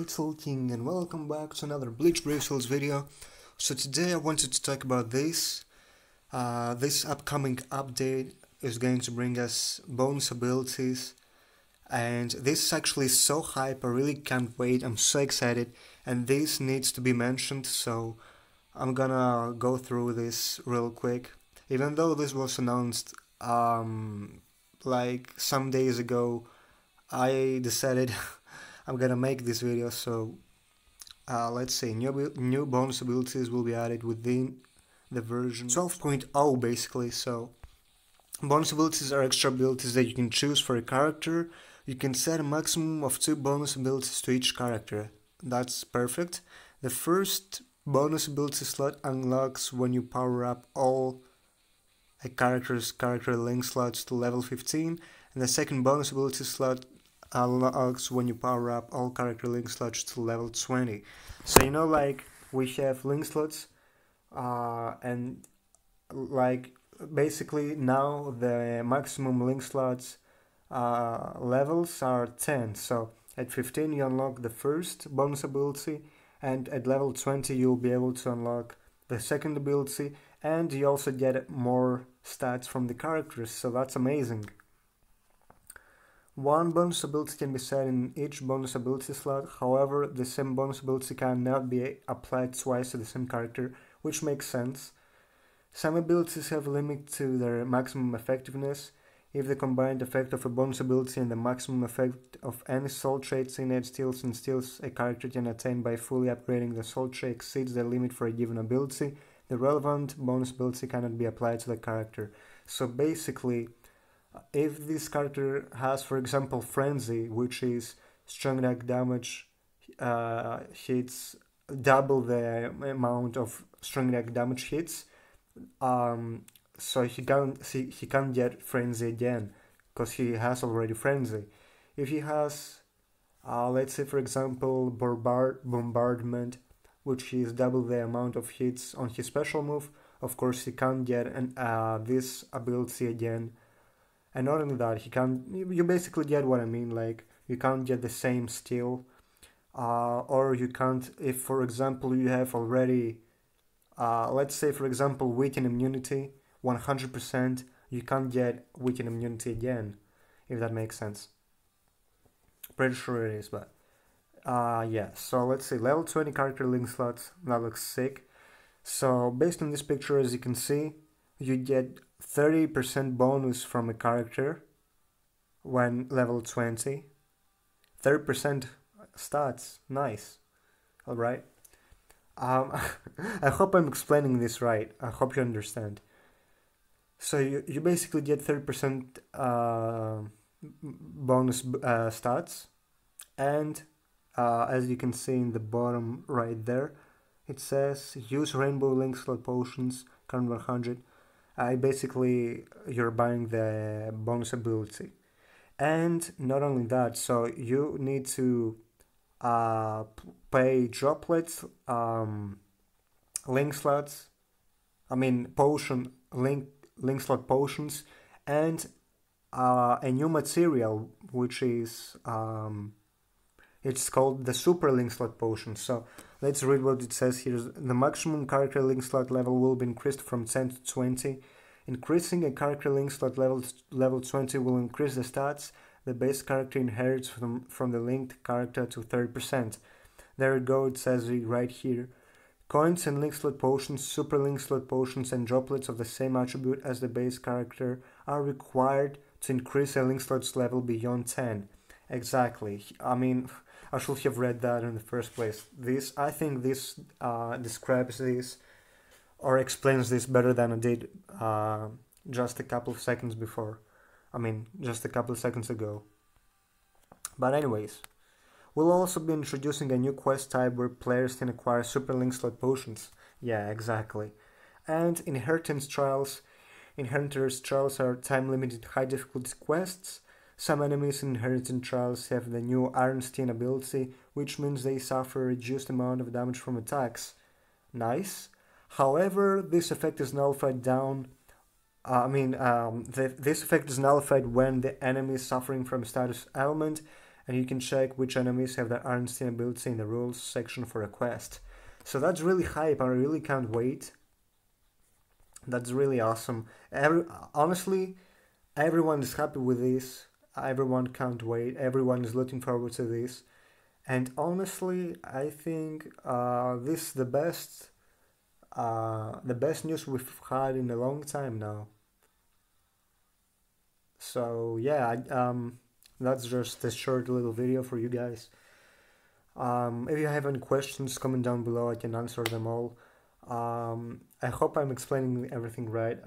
it's King and welcome back to another Bleach Brave Souls video. So today I wanted to talk about this. Uh, this upcoming update is going to bring us bonus abilities and this is actually so hype, I really can't wait, I'm so excited and this needs to be mentioned so I'm gonna go through this real quick. Even though this was announced um, like some days ago, I decided I'm gonna make this video so uh, let's see new, new bonus abilities will be added within the version 12.0 basically. So bonus abilities are extra abilities that you can choose for a character. You can set a maximum of two bonus abilities to each character. That's perfect. The first bonus ability slot unlocks when you power up all a character's character link slots to level 15 and the second bonus ability slot unlocks when you power up all character link slots to level 20. So you know like we have link slots uh, and like basically now the maximum link slots uh, levels are 10 so at 15 you unlock the first bonus ability and at level 20 you'll be able to unlock the second ability and you also get more stats from the characters. So that's amazing one bonus ability can be set in each bonus ability slot, however, the same bonus ability cannot be applied twice to the same character, which makes sense. Some abilities have a limit to their maximum effectiveness. If the combined effect of a bonus ability and the maximum effect of any soul traits innate skills and skills a character can attain by fully upgrading the soul trait exceeds the limit for a given ability, the relevant bonus ability cannot be applied to the character. So basically, if this character has, for example, Frenzy, which is strong attack damage uh, hits double the amount of strong attack damage hits, um, so he can't he, he can't get Frenzy again because he has already Frenzy. If he has, uh, let's say for example, bombard bombardment, which is double the amount of hits on his special move, of course he can't get an, uh, this ability again and not only that he can't you basically get what i mean like you can't get the same steal uh, or you can't if for example you have already uh, let's say for example weakened immunity 100% you can't get weakened immunity again if that makes sense. Pretty sure it is but uh, yeah so let's see level 20 character link slots that looks sick. So based on this picture as you can see you get 30% bonus from a character when level 20 30% stats. Nice. All right. Um, i hope i'm explaining this right. I hope you understand. So you, you basically get 30% uh, bonus uh, stats. And uh, as you can see in the bottom right there it says use rainbow link slot potions current 100 I basically you're buying the bonus ability. And not only that so you need to uh, pay droplets um, link slots I mean potion link link slot potions and uh, a new material which is um, it's called the super link slot potion. So let's read what it says here. The maximum character link slot level will be increased from 10 to 20 increasing a character link slot level level 20 will increase the stats the base character inherits from, from the linked character to 30% there you go it says right here. Coins and link slot potions super link slot potions and droplets of the same attribute as the base character are required to increase a link slot's level beyond 10 exactly. I mean I should have read that in the first place. This, I think, this uh, describes this or explains this better than I did uh, just a couple of seconds before. I mean, just a couple of seconds ago. But anyways, we'll also be introducing a new quest type where players can acquire super link slot potions. Yeah, exactly. And inheritance trials. Inheritance trials are time-limited high difficulty quests some enemies in Inheritance Trials have the new Ironstein ability, which means they suffer a reduced amount of damage from attacks. Nice. However, this effect is nullified down. Uh, I mean, um, the, this effect is nullified when the enemy is suffering from status ailment, and you can check which enemies have the Arnstein ability in the rules section for a quest. So that's really hype, I really can't wait. That's really awesome. Every, honestly, everyone is happy with this. Everyone can't wait. Everyone is looking forward to this. And honestly, I think uh, this is the best, uh, the best news we've had in a long time now. So yeah, um, that's just a short little video for you guys. Um, if you have any questions, comment down below. I can answer them all. Um, I hope I'm explaining everything right.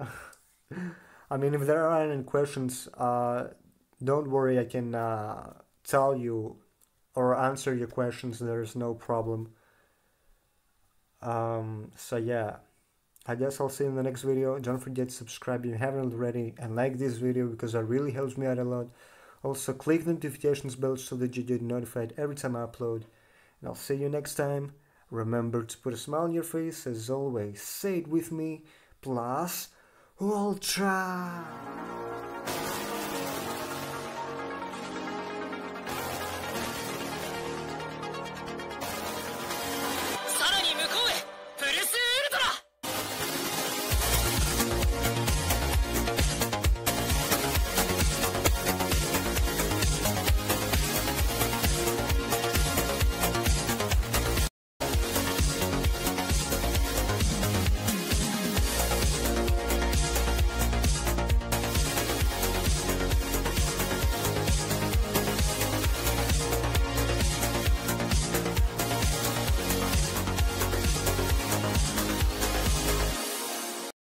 I mean, if there are any questions, uh, don't worry. I can uh, tell you or answer your questions. There's no problem. Um, so yeah, I guess I'll see you in the next video. Don't forget to subscribe if you haven't already and like this video because that really helps me out a lot. Also click the notifications bell so that you get notified every time I upload. And I'll see you next time. Remember to put a smile on your face as always. Say it with me. Plus Ultra!